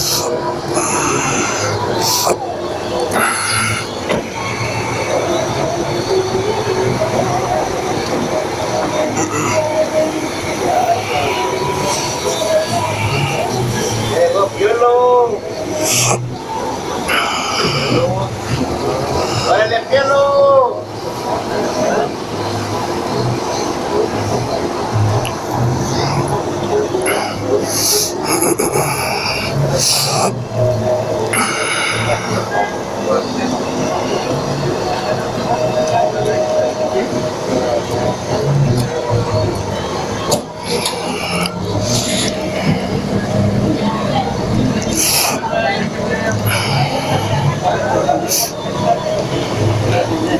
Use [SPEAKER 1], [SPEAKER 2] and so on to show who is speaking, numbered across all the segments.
[SPEAKER 1] ¡Órale,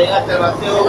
[SPEAKER 1] llegaste al vacío,